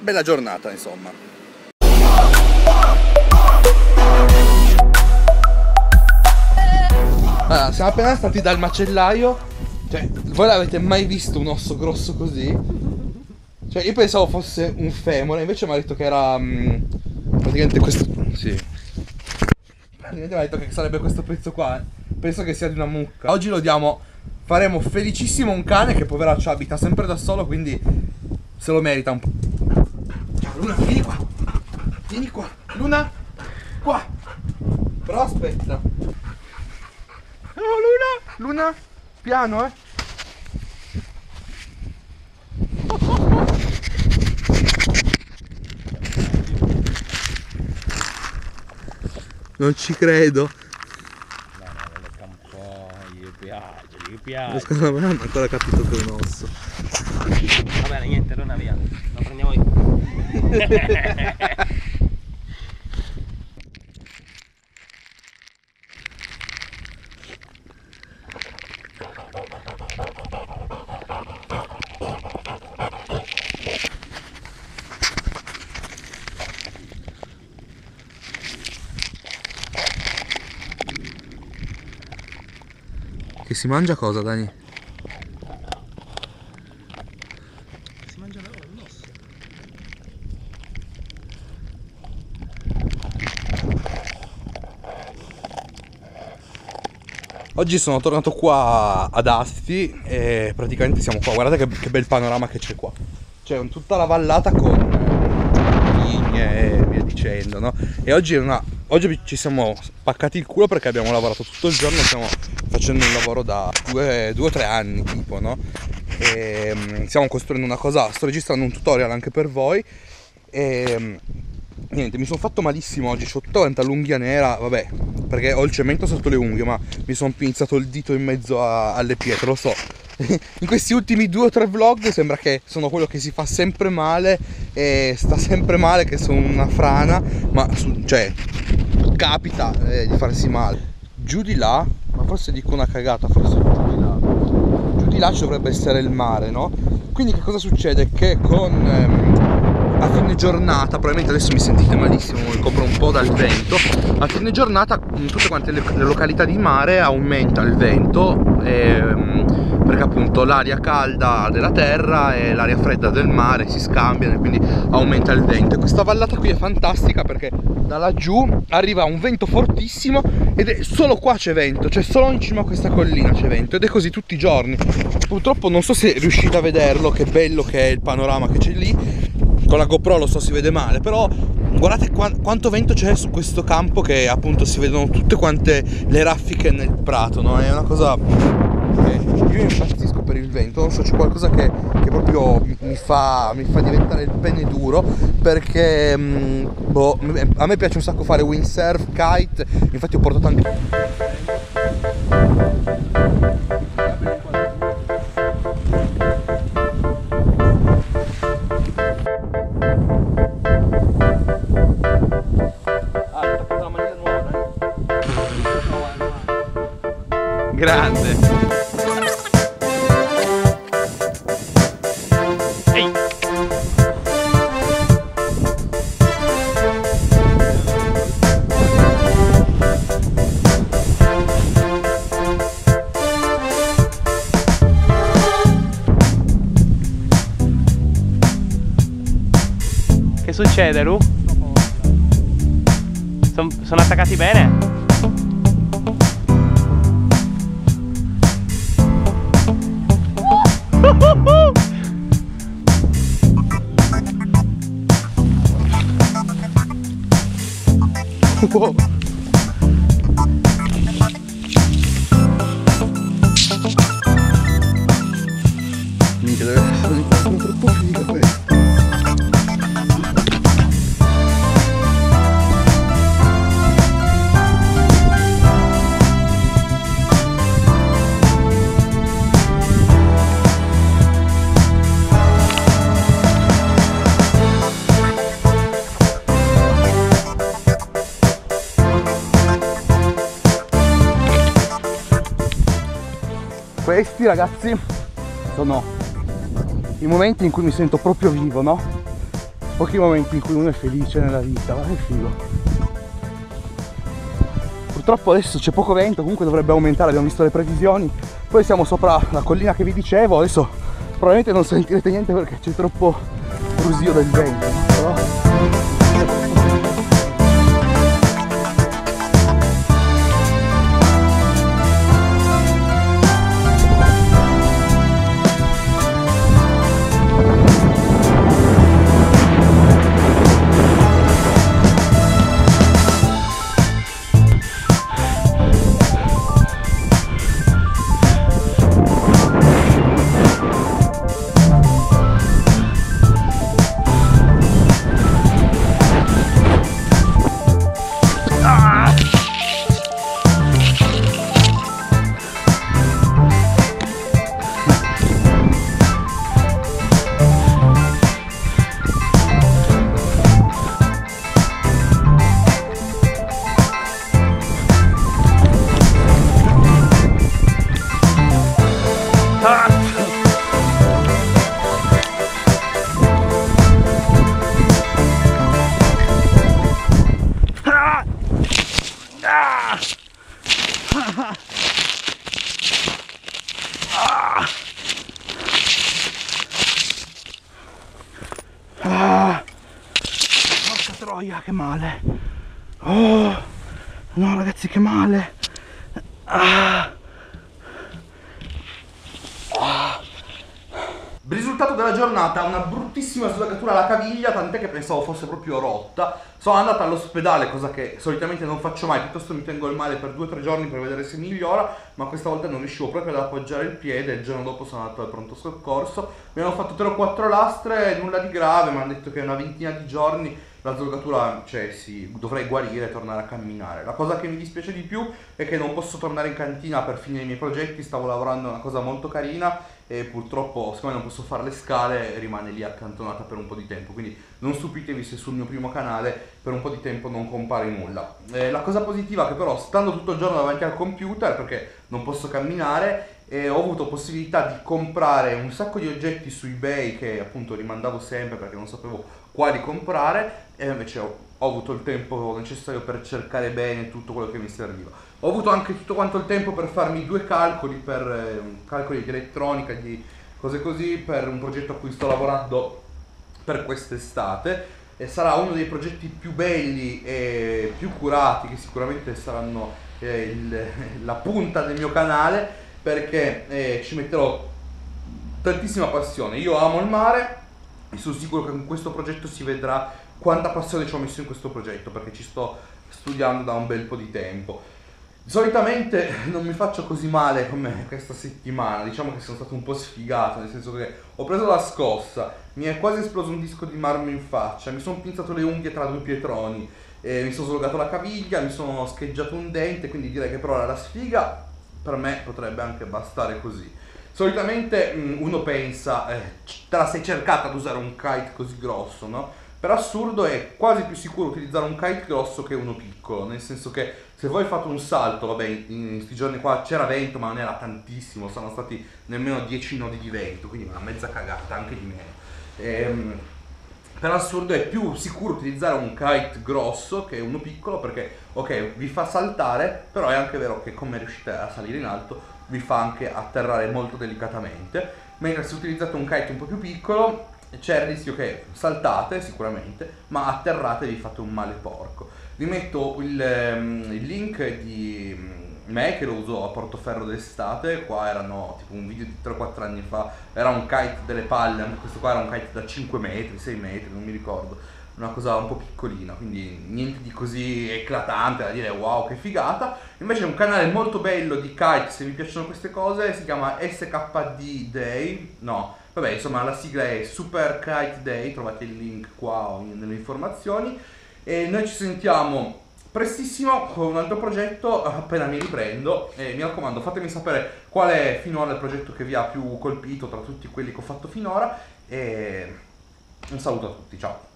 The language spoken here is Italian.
bella giornata insomma. Allora, siamo appena stati dal macellaio. Cioè, voi l'avete mai visto un osso grosso così? Cioè, io pensavo fosse un femore, invece mi ha detto che era. mm, praticamente questo. Sì. Praticamente mi ha detto che sarebbe questo pezzo qua. Penso che sia di una mucca. Oggi lo diamo. Faremo felicissimo un cane che poveraccio abita sempre da solo, quindi se lo merita un po'. Luna, vieni qua. Vieni qua. Luna, qua. Però aspetta. Oh Luna! Luna! Piano eh! Non ci credo. un po', gli piace, gli piace. Lo non ho ancora capito che è un osso. Va bene, niente, non via. Lo prendiamo io. Che si mangia cosa, Dani? Si mangia l'osso. Oggi sono tornato qua ad Asti e praticamente siamo qua. Guardate che, che bel panorama che c'è qua. C'è tutta la vallata con eh, vigne e via dicendo, no? E oggi, una, oggi ci siamo spaccati il culo perché abbiamo lavorato tutto il giorno, stiamo facendo un lavoro da due, o tre anni tipo, no? E mm, stiamo costruendo una cosa, sto registrando un tutorial anche per voi e mm, niente, mi sono fatto malissimo oggi, ho tanta l'unghia nera, vabbè, perché ho il cemento sotto le unghie, ma mi sono pinzato il dito in mezzo a- alle pietre, lo so. In questi ultimi due o tre vlog sembra che sono quello che si fa sempre male e sta sempre male, che sono una frana, ma su- cioè capita eh, di farsi male. Giù di là, ma forse dico una cagata, forse giù di là. Giù di là ci dovrebbe essere il mare, no? Quindi che cosa succede? Che con ehm, a fine giornata, probabilmente adesso mi sentite malissimo, mi copro un po' dal vento. A fine giornata in tutte quante le, le località di mare aumenta il vento ehm, perché appunto l'aria calda della terra e l'aria fredda del mare si scambiano e quindi aumenta il vento. E questa vallata qui è fantastica perché da laggiù arriva un vento fortissimo ed è solo qua c'è vento, cioè solo in cima a questa collina c'è vento ed è così tutti i giorni. Purtroppo non so se riuscite a vederlo, che bello che è il panorama che c'è lì. Con la GoPro lo so si vede male, però guardate qua- quanto vento c'è su questo campo che appunto si vedono tutte quante le raffiche nel prato, no? È una cosa che io impazzisco per il vento, non so, c'è qualcosa che, che proprio mi- fa, mi fa diventare il pene duro perché mm, boh, a me piace un sacco fare windsurf, kite, infatti ho portato anche Grande. Ehi! Che succede, Lu? Son- sono attaccati bene? Uou. Questi ragazzi sono i momenti in cui mi sento proprio vivo, no? pochi momenti in cui uno è felice nella vita, ma che figo. Purtroppo adesso c'è poco vento, comunque dovrebbe aumentare, abbiamo visto le previsioni. Poi siamo sopra la collina che vi dicevo, adesso probabilmente non sentirete niente perché c'è troppo brusio del vento, però troia, che male. Oh, no ragazzi, che male. Ah. Il risultato della giornata, una bruttissima slagatura alla caviglia, tant'è che pensavo fosse proprio rotta. Sono andato all'ospedale, cosa che solitamente non faccio mai, piuttosto mi tengo il male per due o tre giorni per vedere se migliora, ma questa volta non riuscivo proprio ad appoggiare il piede, il giorno dopo sono andato al pronto soccorso, mi hanno fatto 3 o 4 lastre, nulla di grave, mi hanno detto che una ventina di giorni la slagatura, cioè sì, dovrei guarire e tornare a camminare. La cosa che mi dispiace di più è che non posso tornare in cantina per finire i miei progetti, stavo lavorando a una cosa molto carina e purtroppo siccome non posso fare le scale rimane lì accantonata per un po' di tempo, quindi non stupitevi se sul mio primo canale per un po' di tempo non compare nulla. Eh, la cosa positiva è che però stando tutto il giorno davanti al computer perché non posso camminare e ho avuto possibilità di comprare un sacco di oggetti su ebay che appunto rimandavo sempre perché non sapevo quali comprare e invece ho, ho avuto il tempo necessario per cercare bene tutto quello che mi serviva. Ho avuto anche tutto quanto il tempo per farmi due calcoli per eh, calcoli di elettronica, di cose così per un progetto a cui sto lavorando per quest'estate e sarà uno dei progetti più belli e più curati che sicuramente saranno eh, il, la punta del mio canale perché eh, ci metterò tantissima passione. Io amo il mare e sono sicuro che con questo progetto si vedrà quanta passione ci ho messo in questo progetto perché ci sto studiando da un bel po' di tempo. Solitamente non mi faccio così male come questa settimana, diciamo che sono stato un po' sfigato, nel senso che ho preso la scossa, mi è quasi esploso un disco di marmo in faccia, mi sono pinzato le unghie tra due pietroni, eh, mi sono slogato la caviglia, mi sono scheggiato un dente, quindi direi che però la sfiga per me potrebbe anche bastare così. Solitamente mm, uno pensa, eh, te la sei cercata ad usare un kite così grosso, no? Per assurdo è quasi più sicuro utilizzare un kite grosso che uno piccolo, nel senso che se voi fate un salto, vabbè, in questi giorni qua c'era vento ma non era tantissimo, sono stati nemmeno 10 nodi di vento, quindi una mezza cagata, anche di meno. Ehm, per assurdo è più sicuro utilizzare un kite grosso che uno piccolo perché ok vi fa saltare però è anche vero che come riuscite a salire in alto vi fa anche atterrare molto delicatamente mentre se utilizzate un kite un po' più piccolo c'è il rischio che saltate sicuramente ma atterrate e vi fate un male porco. Vi metto il, um, il link di me che lo uso a Portoferro d'estate, qua erano tipo un video di 3-4 anni fa, era un kite delle palle, questo qua era un kite da 5 metri, 6 metri, non mi ricordo, una cosa un po' piccolina, quindi niente di così eclatante da dire wow che figata. Invece è un canale molto bello di kite, se vi piacciono queste cose, si chiama SKD Day, no, vabbè insomma la sigla è Super Kite Day, trovate il link qua nelle informazioni e noi ci sentiamo prestissimo con un altro progetto appena mi riprendo e mi raccomando fatemi sapere qual è finora il progetto che vi ha più colpito tra tutti quelli che ho fatto finora e un saluto a tutti, ciao!